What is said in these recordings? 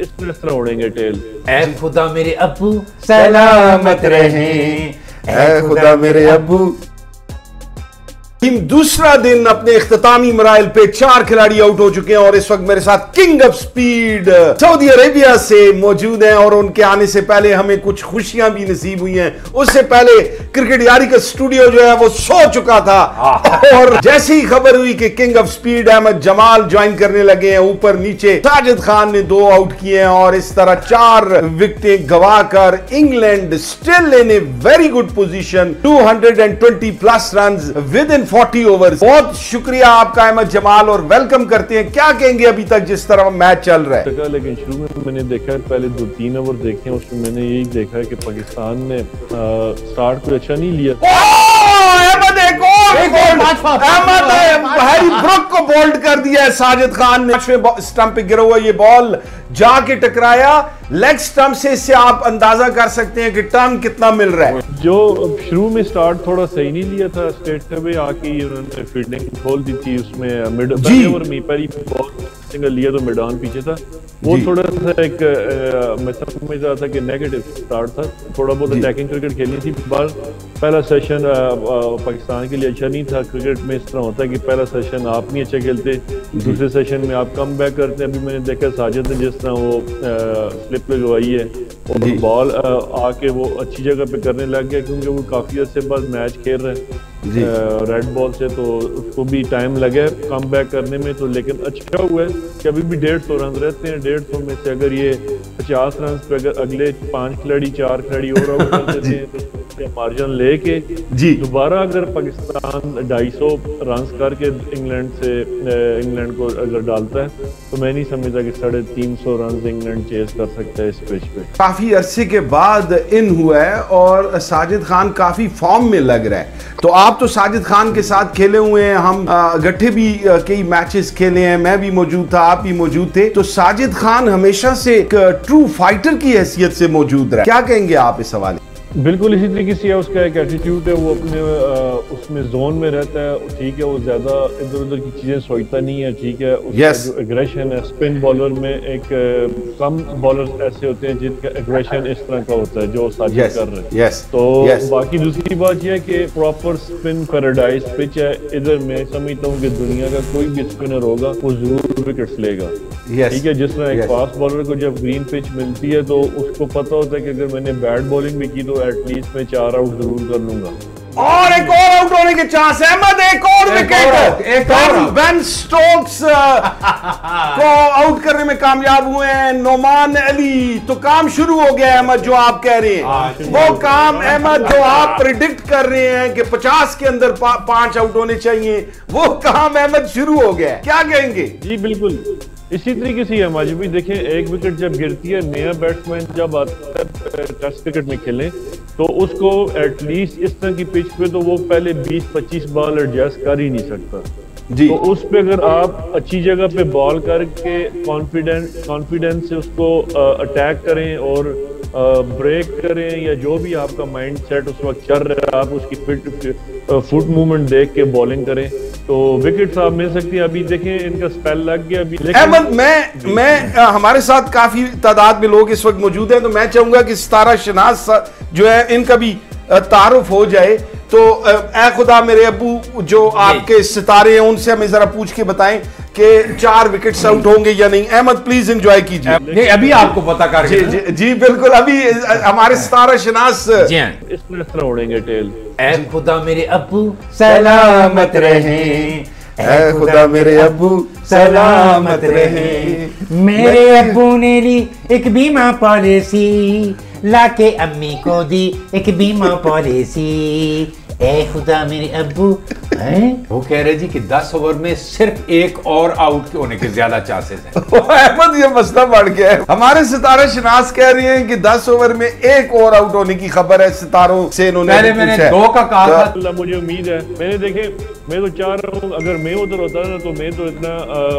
इस तरह इस तरह उड़ेंगे टेल। ऐ खुदा मेरे अबू सलामत रहे। ऐ खुदा मेरे अब्बू। टीम दूसरा दिन अपने इख्तामी मराइल पे चार खिलाड़ी आउट हो चुके हैं और इस वक्त मेरे साथ king of speed Saudi Arabia से मौजूद हैं और उनके आने से पहले हमें कुछ खुशियाँ भी नसीब हुई हैं। उससे पहले क्रिकेट यारी का स्टूडियो जो है वो सो चुका था। और जैसे ही खबर हुई कि king of speed Ahmed Jamal join करने लगे हैं ऊपर नीचे साजिद खान ने दो आउट किए हैं और इस तरह चार विकेटें गवाकर England still in a very good position 220 plus run within 40 overs बहुत शुक्रिया आपका अहमद जमाल और वेलकम करते हैं। क्या कहेंगे अभी तक जिस तरह मैच चल रहा है? लगा लेकिन शुरू में मैंने देखा पहले दो तीन ओवर देखे उसमें मैंने यही देखा है कि पाकिस्तान ने स्टार्ट को अच्छा नहीं लिया। अहमद एक और अहमद हैरी ब्रुक को बोल्ड कर दिया है साजिद खान ने। स्टंप गिरा हुआ ये बॉल जाके टकराया। लेग टर्म से इससे आप अंदाज़ा कर सकते हैं कि टर्म कितना मिल रहा है। जो शुरू में स्टार्ट थोड़ा सही नहीं लिया था स्टेट पे आके उन्होंने फील्डिंग खोल दी थी उसमें मिड ओवर में पर ही बॉल सिंगल लिया तो मिडान पीछे था। वो थोड़ा सा एक मैं समझ रहा था कि नेगेटिव स्टार्ट था। थोड़ा बहुत अटैकिंग क्रिकेट खेलनी थी। बार पहला सेशन पाकिस्तान के लिए अच्छा नहीं था। क्रिकेट में इस तरह होता है कि पहला सेशन आप नहीं अच्छा खेलते दूसरे सेशन में आप कम बैक करते हैं। अभी मैंने देखा साजिद ने जिस तरह वो स्लिप लगवाई है और बॉल आके वो अच्छी जगह पे करने लग गया क्योंकि वो काफ़ी अर्से बाद मैच खेल रहे हैं। रेड बॉल से तो उसको भी टाइम लगे कम बैक करने में तो लेकिन अच्छा हुआ है कि अभी भी डेढ़ सौ रन रहते हैं डेढ़ सौ में से अगर ये पचास रन पे अगर अगले पाँच खिलाड़ी चार खिलाड़ी और आउट कर देते हैं तो मार्जिन लेके जी। दोबारा अगर पाकिस्तान ढाई सौ रन करके इंग्लैंड से इंग्लैंड को अगर डालता है तो मैं नहीं समझता कि साढ़े तीन सौ रन इंग्लैंड चेस कर सकता है इस पिच पे। काफ़ी अरसे के बाद इन हुआ है और साजिद खान काफ़ी फॉर्म में लग रहा है। तो आप तो साजिद खान के साथ खेले हुए हैं हम गट्ठे भी कई मैचेस खेले हैं मैं भी मौजूद था आप भी मौजूद थे। तो साजिद खान हमेशा से एक ट्रू फाइटर की हैसियत से मौजूद रहा क्या कहेंगे आप इस हवाले? बिल्कुल इसी तरीके से है उसका एक एटीट्यूड है वो अपने आ, उसमें जोन में रहता है ठीक है वो ज़्यादा इधर उधर की चीज़ें सोचता नहीं है ठीक है उसका yes. जो एग्रेशन है स्पिन बॉलर में एक कम बॉलर ऐसे होते हैं जिनका एग्रेशन इस तरह का होता है जो साजिद yes. कर रहे हैं yes. तो yes. बाकी दूसरी बात यह है कि प्रॉपर स्पिन पैराडाइज पिच है इधर मैं समझता हूँ कि दुनिया का कोई भी स्पिनर होगा वो ज़रूर विकेट लेगा ठीक है जिस तरह एक फास्ट बॉलर को जब ग्रीन पिच मिलती है तो उसको पता होता है कि अगर मैंने बैट बॉलिंग भी की तो एटलीस्ट मैं चार आउट ज़रूर कर लूँगा। और एक और आउट होने के चांस अहमद एक और विकेट एक और बेन स्टोक्स को आउट करने में कामयाब हुए हैं नोमान अली तो काम शुरू हो गया अहमद जो आप कह रहे हैं। वो काम अहमद जो आप प्रिडिक्ट कर रहे हैं कि 50 के अंदर पा, पाँच आउट होने चाहिए वो काम अहमद शुरू हो गया क्या कहेंगे? जी बिल्कुल। इसी तरीके से हमारी भी देखें एक विकेट जब गिरती है नया बैट्समैन जब आता है टेस्ट क्रिकेट में खेले तो उसको एटलीस्ट इस तरह की पिच पे तो वो पहले 20-25 बॉल एडजस्ट कर ही नहीं सकता। जी। तो उस पे अगर आप अच्छी जगह पे बॉल करके कॉन्फिडेंट कॉन्फिडेंस से उसको अटैक करें और ब्रेक करें या जो भी आपका माइंड सेट उस वक्त चल रहा है आप उसकी फिट फुट मूवमेंट देख के बॉलिंग करें तो विकेट साहब मिल सकती है। अभी देखें इनका स्पेल लग गया। अभी अहमद मैं मैं आ, हमारे साथ काफ़ी तादाद में लोग इस वक्त मौजूद हैं तो मैं चाहूँगा कि सितारा शनाज जो है इनका भी तारुफ हो जाए। तो ए खुदा मेरे अबू जो आपके सितारे हैं उनसे हमें जरा पूछ के बताएँ कि चार विकेट्स आउट होंगे या नहीं। अहमद प्लीज़ एंजॉय कीजिए। नहीं अभी आपको पता कर जी, जी जी बिल्कुल अभी हमारे सितारा शनास हाँ। इसमें इस तरह उड़ेंगे टेल ऐ खुदा मेरे अब्बू सलामत रहें। ऐ खुदा मेरे अब्बू सलामत रहे। मेरे अबू ने ली एक बीमा पॉलिसी। लाके अम्मी को दी एक बीमा पॉलिसी। ए खुदा मेरे अब्बू हैं? वो कह रहे जी कि 10 ओवर में सिर्फ़ एक और आउट होने के ज़्यादा चांसेस हैं। अहमद ये मसला बढ़ गया है। हमारे सितारे शनास कह रही हैं कि 10 ओवर में एक और आउट होने की खबर है सितारों से इन्होंने पहले मैंने दो का कहा था। मुझे उम्मीद है। मैंने देखे मैं तो चाह रहा हूँ अगर मैं उधर होता ना तो मैं तो इतना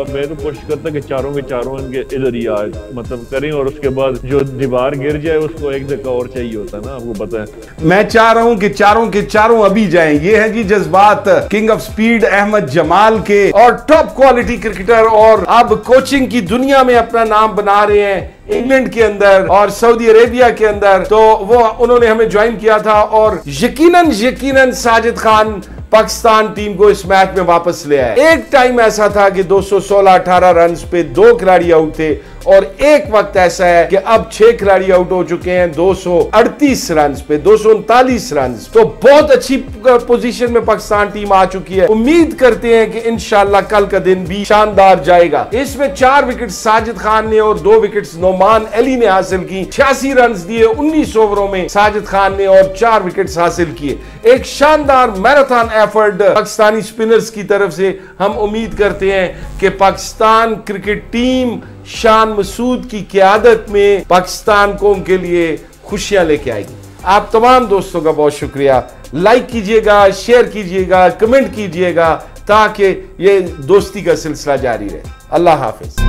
मैं तो कोशिश करता कि चारों के चारों इनके इधर ही आ मतलब करें, और उसके बाद जो दीवार गिर जाए, उसको एक धक्का और चाहिए होता है ना, आपको पता है। मैं चाह रहा हूँ कि चारों के चारों अभी जाएँ। ये है जी जज्बात king of speed Ahmed Jamal के, और टॉप क्वालिटी क्रिकेटर और अब कोचिंग की दुनिया में अपना नाम बना रहे हैं इंग्लैंड के अंदर और सऊदी अरेबिया के अंदर। तो वो, उन्होंने हमें ज्वाइन किया था, और यकीनन यकीनन साजिद खान पाकिस्तान टीम को इस मैच में वापस ले आए। एक टाइम ऐसा था कि 216 18 रन पे दो खिलाड़ी आउट थे। और एक वक्त ऐसा है कि अब छह खिलाड़ी आउट हो चुके हैं 238 रन पे, दो रन तो बहुत अच्छी पोजीशन में पाकिस्तान टीम आ चुकी है। उम्मीद करते हैं कि इंशाल्लाह कल का दिन भी शानदार जाएगा। इसमें चार विकेट साजिद खान ने और दो विकेट नोमान अली ने हासिल की। छियासी रन दिए उन्नीस ओवरों में साजिद खान ने और चार विकेट हासिल किए। एक शानदार मैराथन एफर्ट पाकिस्तानी स्पिनर्स की तरफ़ से हम उम्मीद करते हैं कि पाकिस्तान क्रिकेट टीम शान मसूद की क्यादत में पाकिस्तान कौम के लिए खुशियाँ लेके आएगी। आप तमाम दोस्तों का बहुत शुक्रिया। लाइक कीजिएगा शेयर कीजिएगा कमेंट कीजिएगा ताकि ये दोस्ती का सिलसिला जारी रहे। अल्लाह हाफिज।